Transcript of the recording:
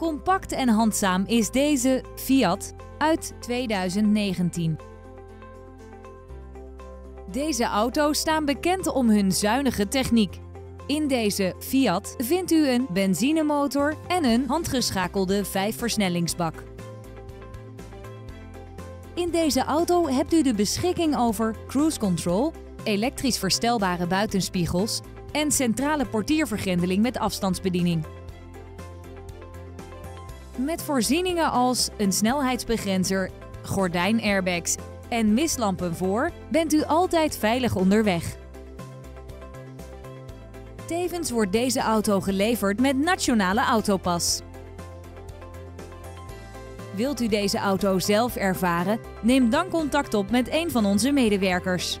Compact en handzaam is deze Fiat uit 2019. Deze auto's staan bekend om hun zuinige techniek. In deze Fiat vindt u een benzinemotor en een handgeschakelde 5-versnellingsbak. In deze auto hebt u de beschikking over cruise control, elektrisch verstelbare buitenspiegels en centrale portiervergrendeling met afstandsbediening. Met voorzieningen als een snelheidsbegrenzer, gordijnairbags en mislampen voor bent u altijd veilig onderweg. Tevens wordt deze auto geleverd met Nationale Autopas. Wilt u deze auto zelf ervaren? Neem dan contact op met een van onze medewerkers.